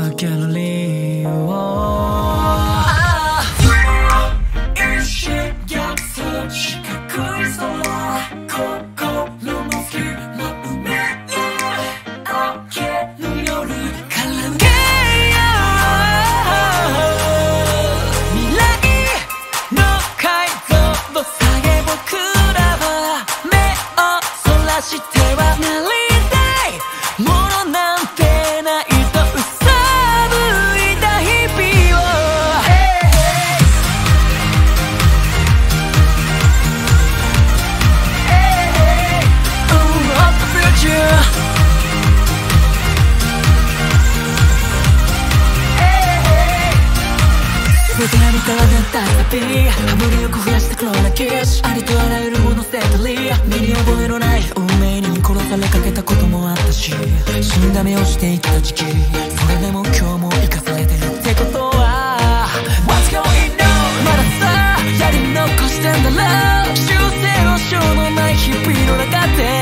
I can leave. 全てありとは絶対ハッピーハモリよく増やした黒なキッシュありとあらゆるもの捨てたり身に覚えのない運命に殺されかけたこともあったし死んだ目をして生きた時期それでも今日も生かされてるってことは。What's going on? まださやり残してんだ。ろ修正のしようのない日々の中で。